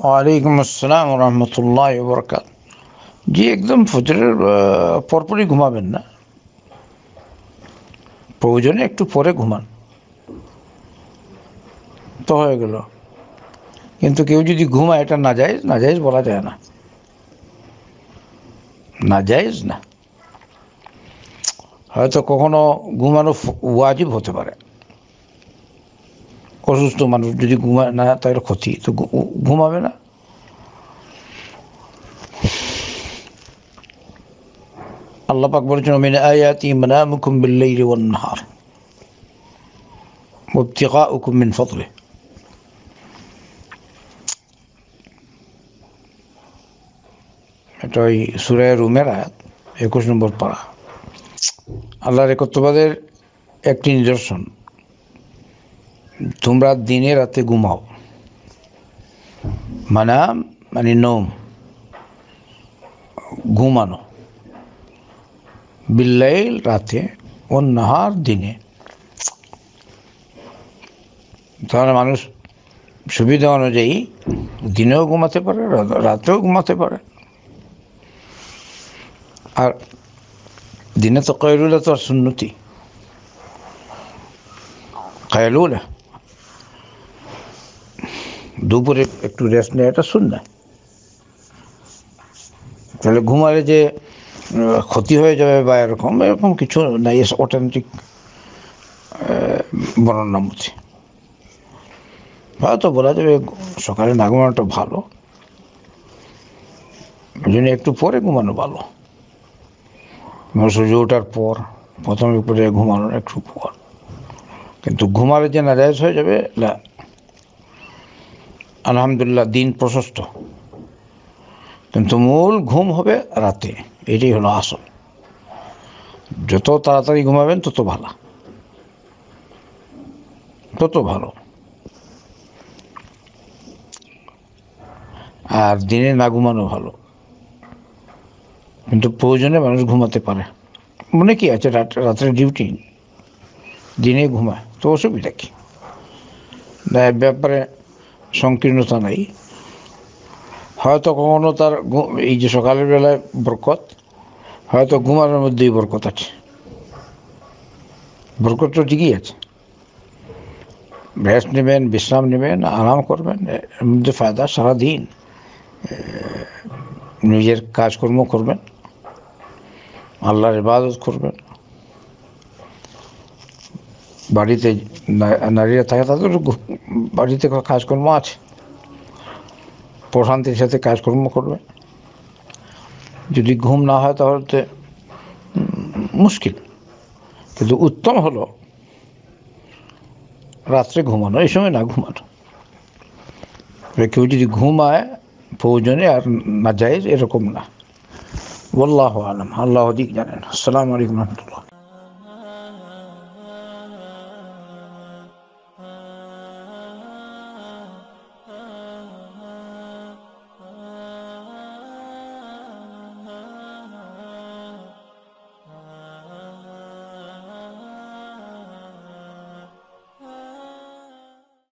ওয়ালাইকুম আসসালাম রহমতুল্লাহ বরকাত জি, একদম ফজরের পরপরই ঘুমাবেন না। প্রয়োজনে একটু পরে ঘুমান। তো হয়ে গেল। কিন্তু কেউ যদি ঘুমায়, এটা না যায় না যায় বলা যায় না। না যায়জ না। হয়তো কখনো ঘুমানো ওয়াজিব হতে পারে। অসুস্থ মানুষ যদি ঘুমায় না তার ক্ষতি তো ঘু- ঘুমাবে না আল্লাহ পাক বলেছেন মিন আয়াতি মানামুকুম বিল্লাইলি ওয়ান নাহার وابتغاؤكم من فضله এটা ওই সুরায় রুমের আয়াত একুশ নম্বর পাড়া আল্লাহর একত্রবাদের একটি নিদর্শন তোমরা দিনে রাতে ঘুমাও। মানাম মানে নোম। ঘুমানো। বিল্লাইল রাতে ও নাহার দিনে। তাহলে মানুষ সুবিধা অনুযায়ী দিনেও ঘুমাতে পারে রাতেও ঘুমাতে পারে। আর দিনে তো কয়লুলা তো আর সুন্নতি। কয়লুলা দুপুরে একটু রেস্ট নেয় এটা শুন না তাহলে ঘুমালে যে ক্ষতি হয়ে যাবে বা এরকম এরকম কিছু নাই অথেন্টিক বর্ণনা মধ্যে হয়তো বলা যাবে সকালে না ঘুমানোটা ভালো। ওই জন্য একটু পরে ঘুমানো ভালো। সূর্য ওঠার পর প্রথমে উপরে ঘুমানোর একটু পর। কিন্তু ঘুমালে যে না নাজায়জ হয়ে যাবে না আলহামদুলিল্লাহ, দিন প্রশস্ত। কিন্তু মূল ঘুম হবে রাতে। এটাই হলো আসল। যত তাড়াতাড়ি ঘুমাবেন, তত ভালো। তত ভালো। আর দিনে না ঘুমানো ভালো। কিন্তু প্রয়োজনে মানুষ ঘুমাতে পারে। মনে কি আছে, রাত রাত্রে ডিউটি দিনে ঘুমায়, তো অসুবিধা কি? ব্যাপারে সংকীর্ণতা নাই। হয়তো কখনো তার এই যে সকালের বেলায় বরকত, হয়তো ঘুমানোর মধ্যেই বরকত আছে। বরকত তো ঠিকই আছে। রেস্ট নেবেন, বিশ্রাম নেবেন, আরাম করবেন, এর মধ্যে ফায়দা সারাদিন নিজের কাজকর্ম করবেন, আল্লাহর ইবাদত করবেন। বাড়িতে নারীরা থাকে তাদের বাড়িতে কাজকর্ম আছে? প্রশান্তির সাথে কাজকর্ম করবে যদি ঘুম না হয় তাহলে তো মুশকিল। কিন্তু উত্তম হলো রাত্রে ঘুমানো, এই সময় না ঘুমানো। কেউ যদি ঘুমায়, প্রয়োজনে আর না যায়, এরকম না। বল্লাহ আলম। আল্লাহ দিক জানেন। আসসালামু আলাইকুম রহমতুল্লাহ।